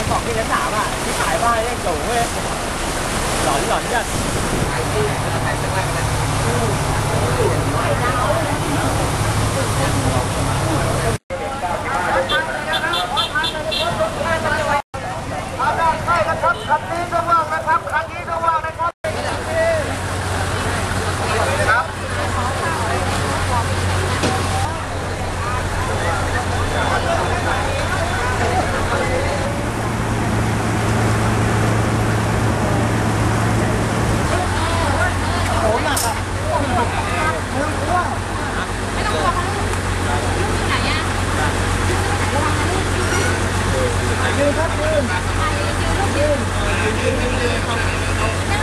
นสองที่นัะสามอะที่ขายบ้านเล่นโจงเว้ยหลอนหลอนจัดขย ยืนครับยืนยืนยืนยืนยืนยืน